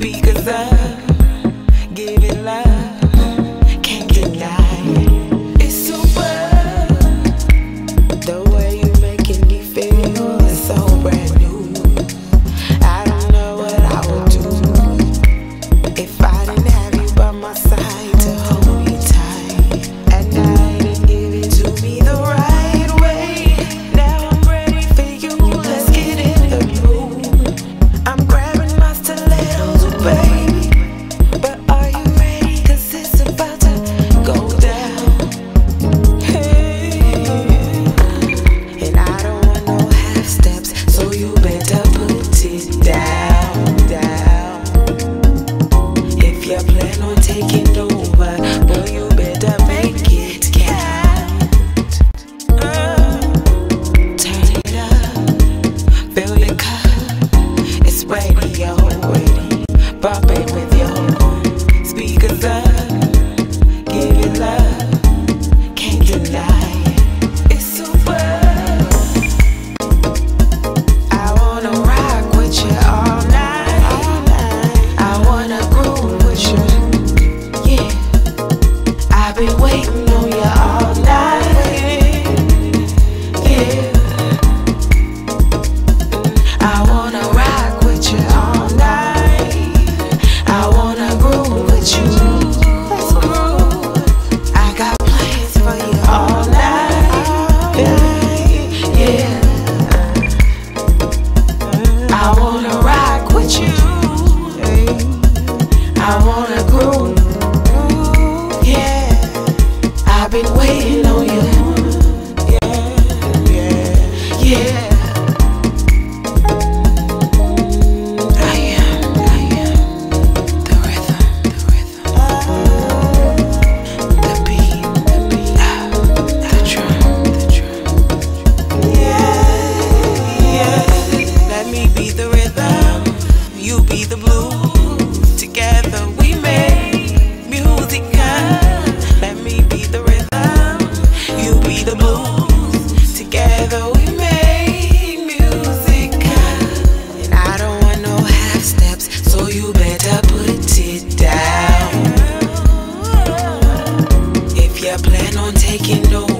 because I to put it down. If you plan on taking over, boy, you better make it count. Turn it up, fill your. It's radio, with. Plan on taking over,